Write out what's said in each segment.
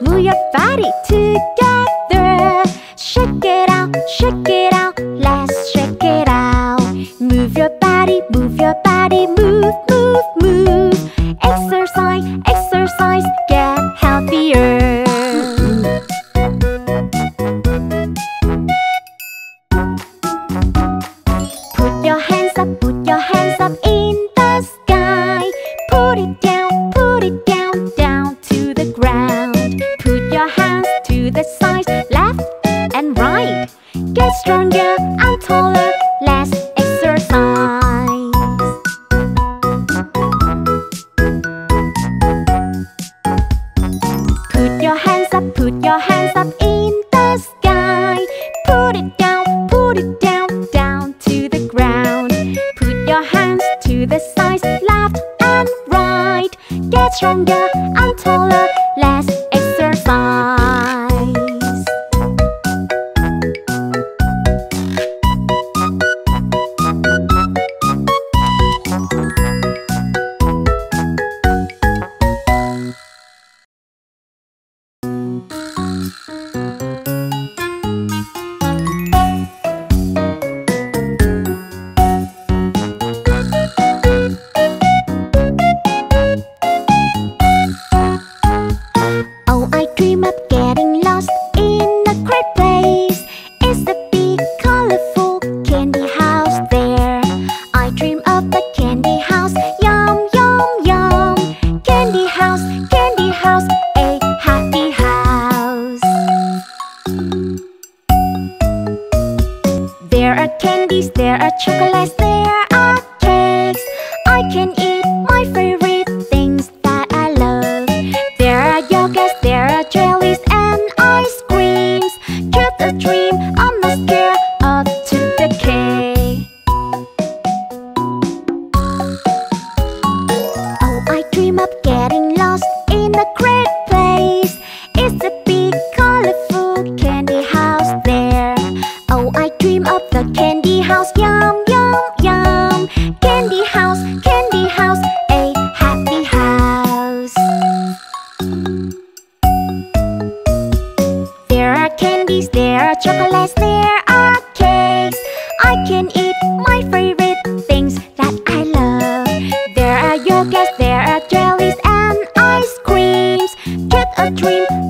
Move your body together. Shake it out, shake it out. stronger, I'm taller, less exercise. candies, there are chocolates, there dream.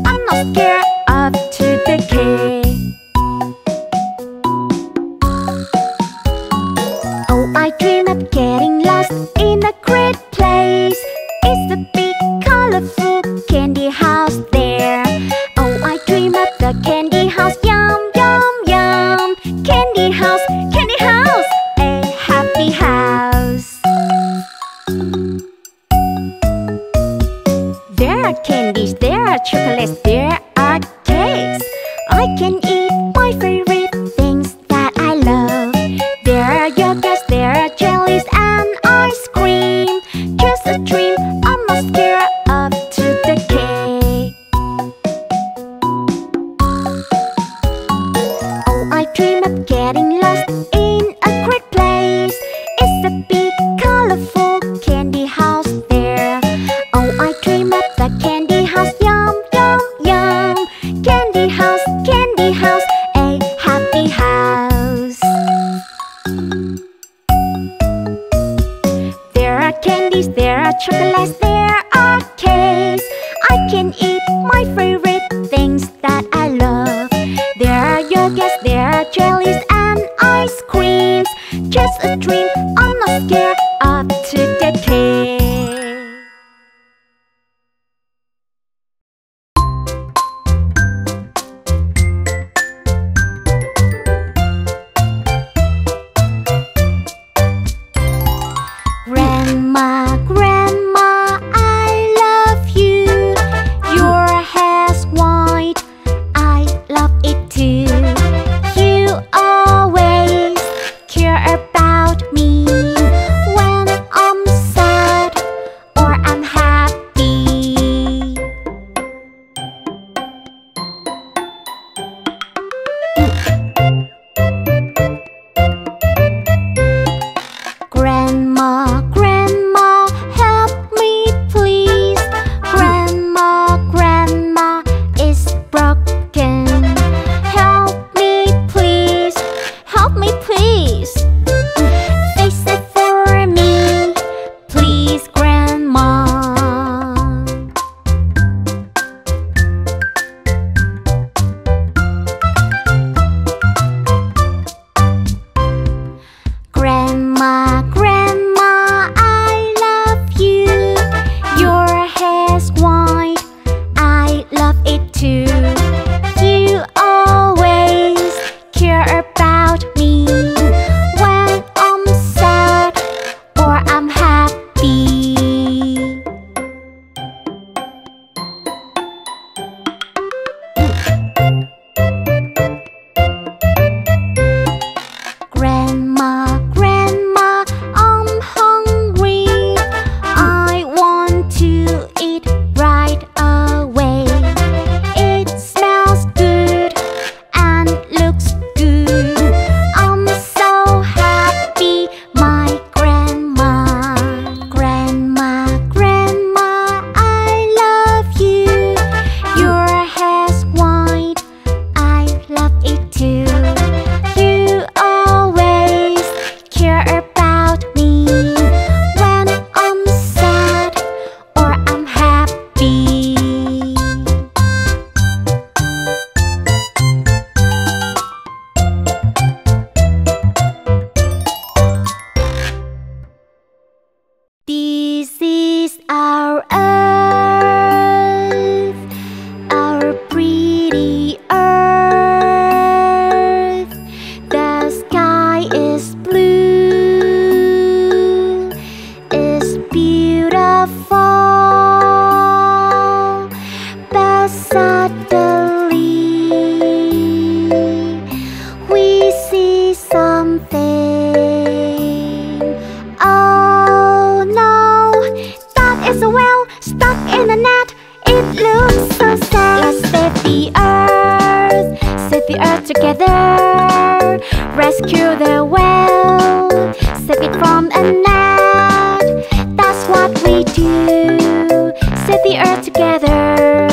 together. Rescue the whale Save it from a net That's what we do. Save the earth together.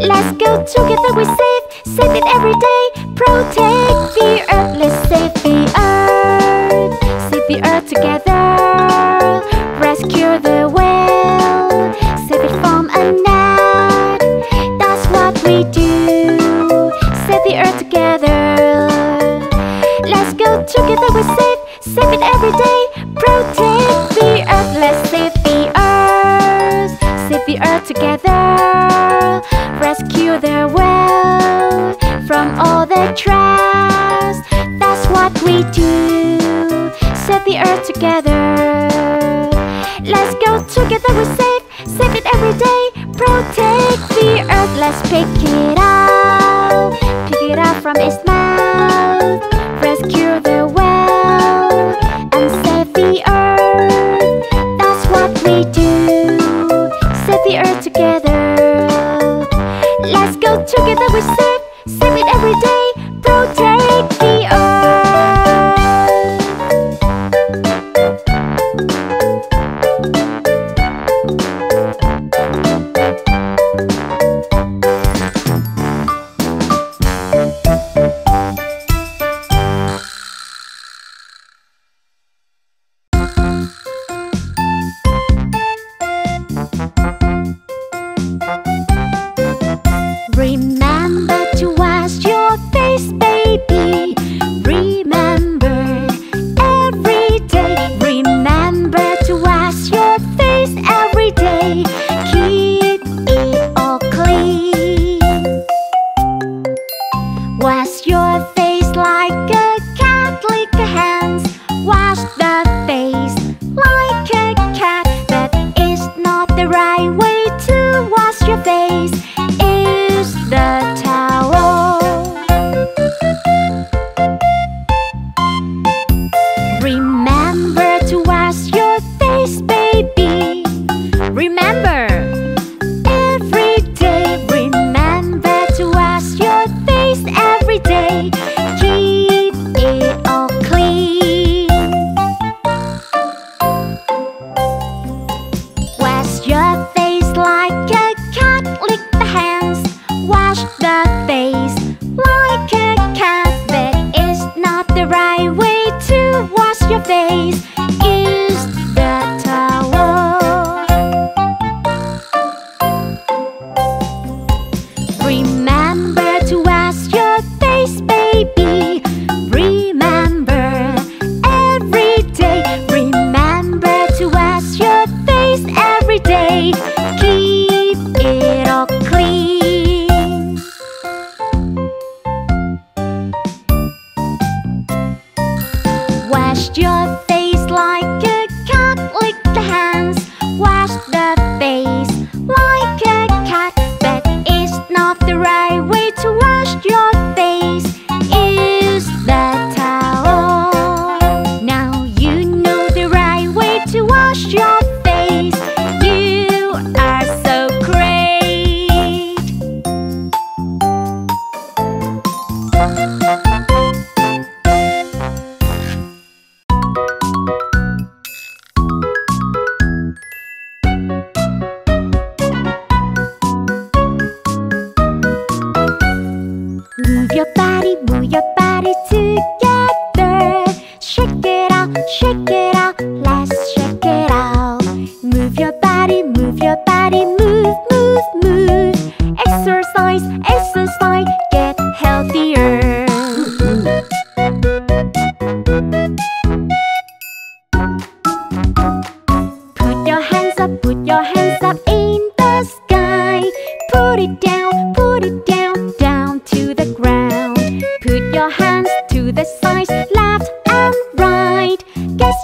Let's go together. We save Save it every day. Protect the protect the earth Let's pick it up. Pick it up from its mouth.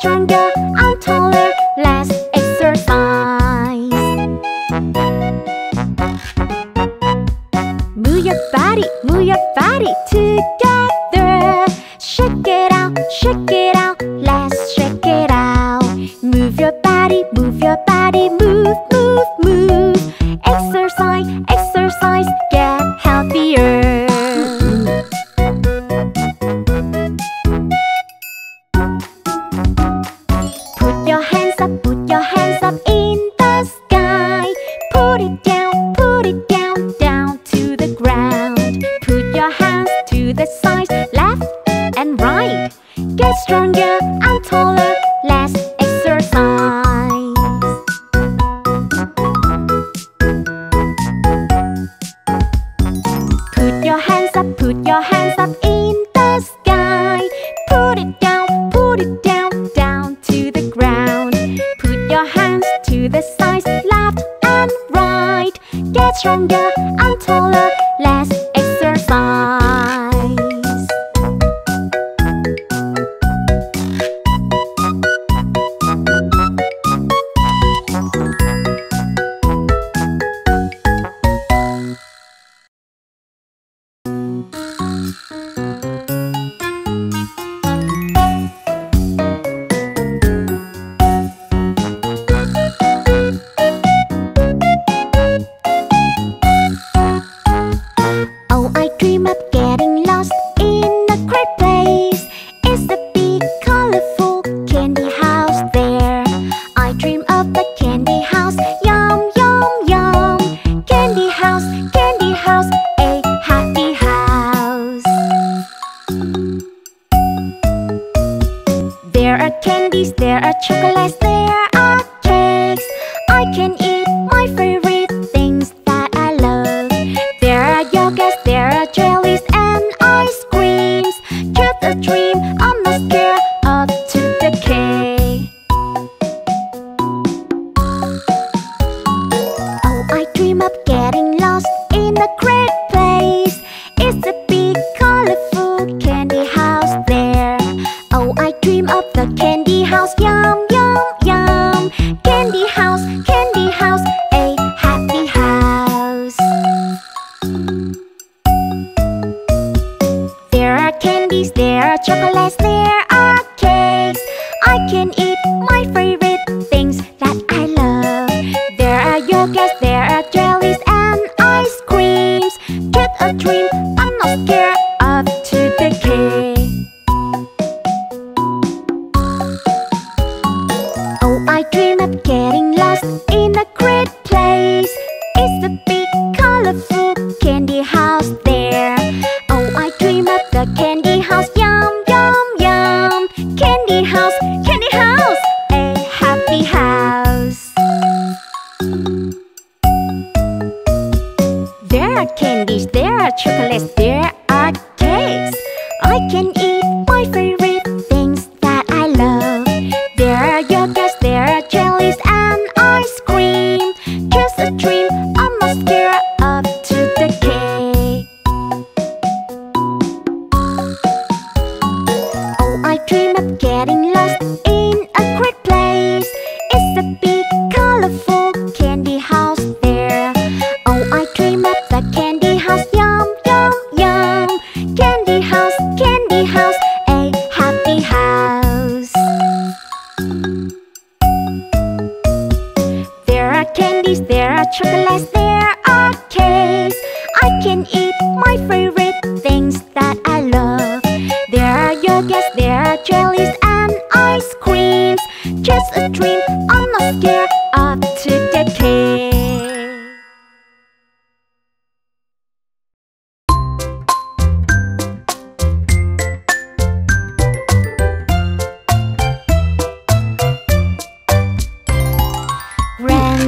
stronger, I'm taller, less up, put your hands up in the sky. Put it down, put it down, down to the ground. Put your hands to the sides, left and right. Get stronger and taller.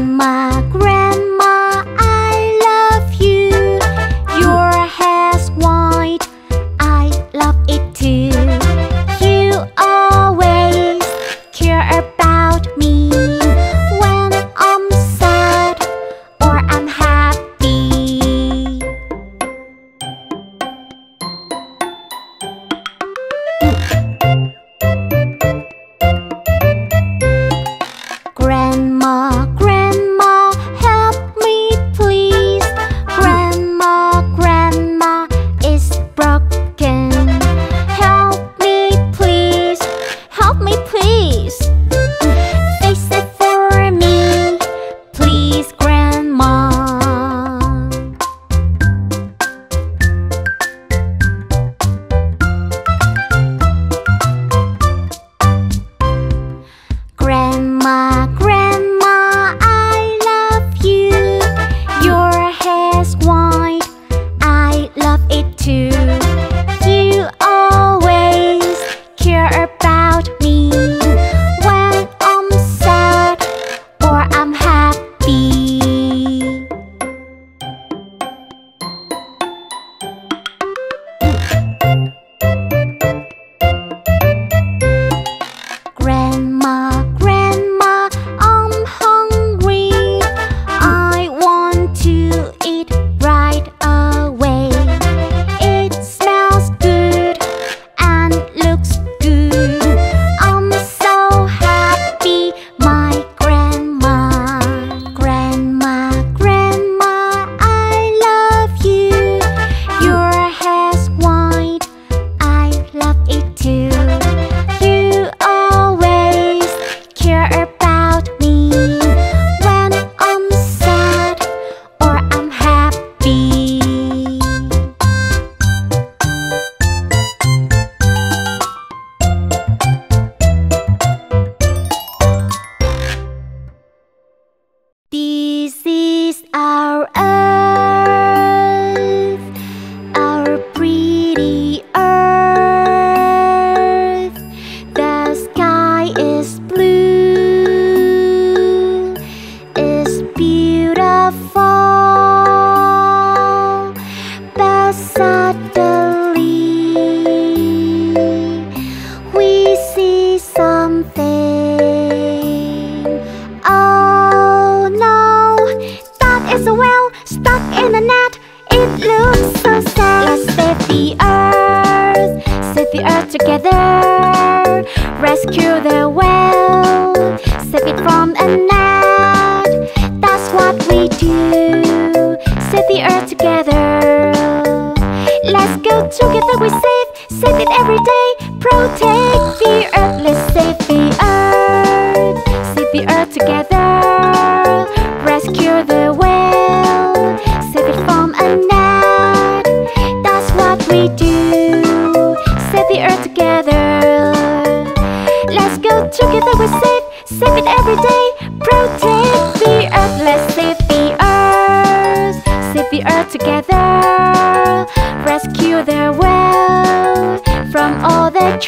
My.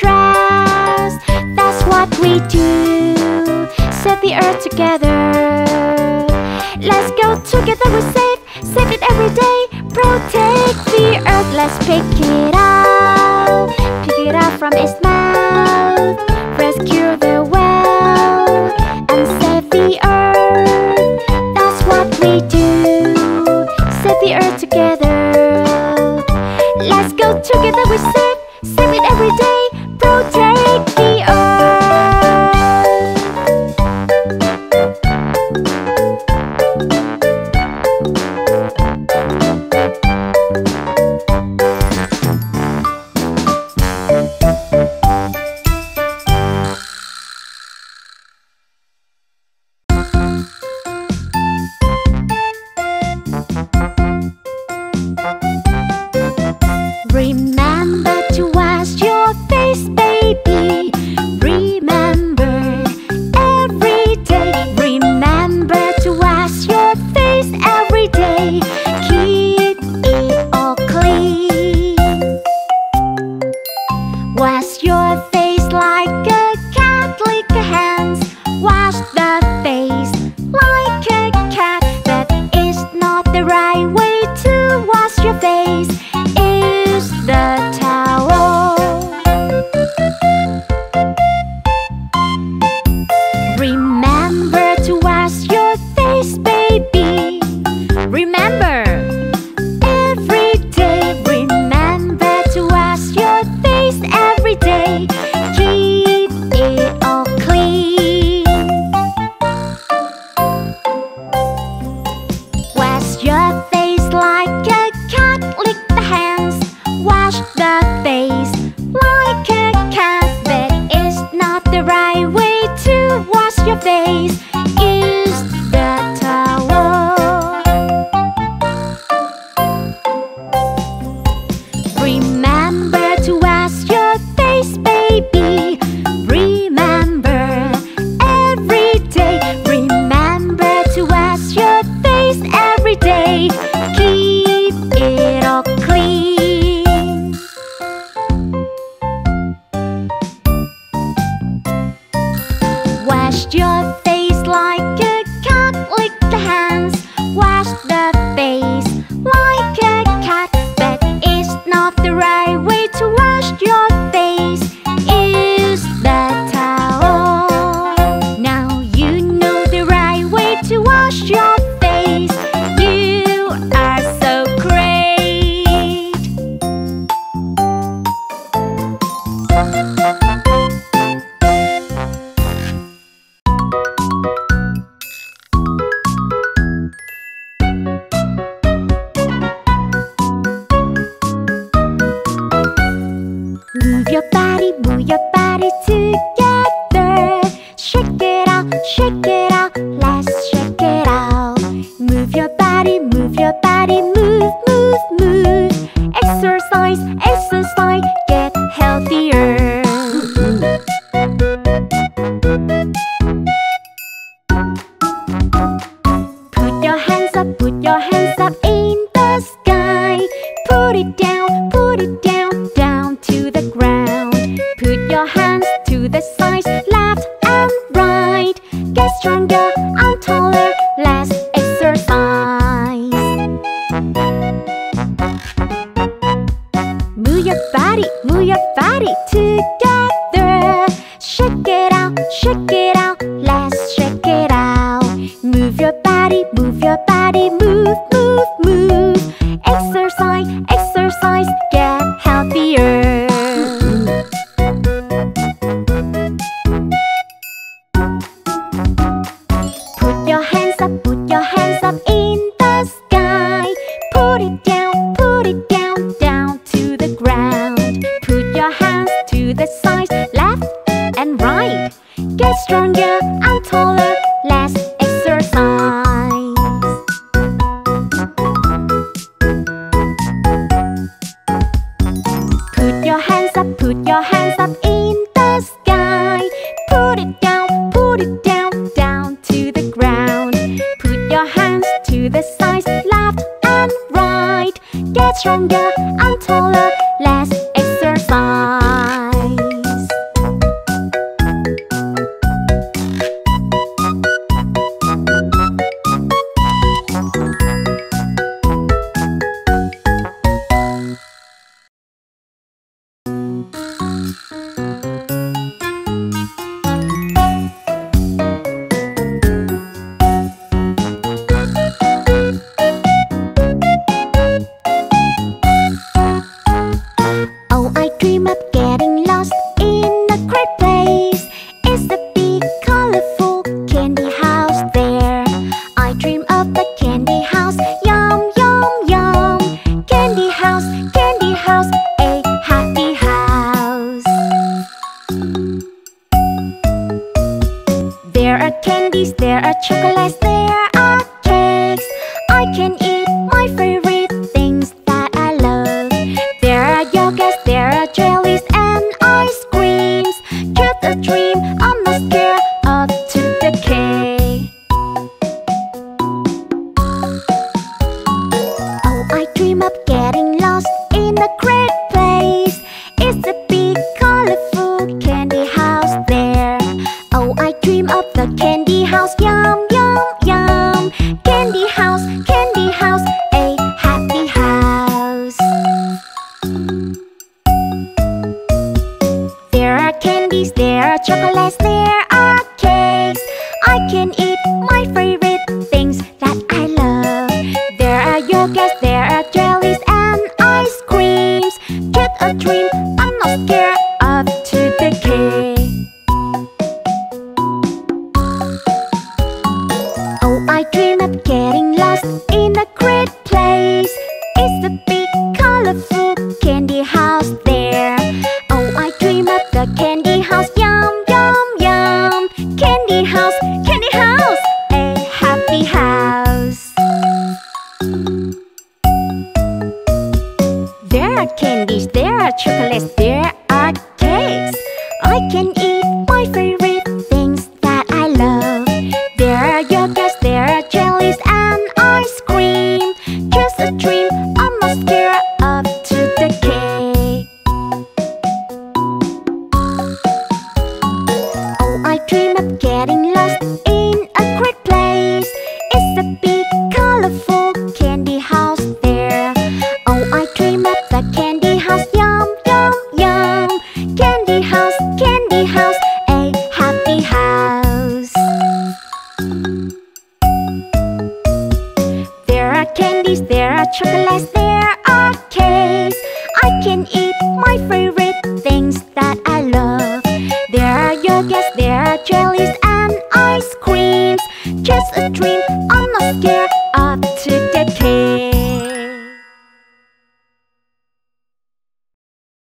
contrast That's what we do. Set the earth together. Let's go together, we're safe. Save it every day. Protect the earth, let's pick it up. Pick it up from its mouth. Rescue the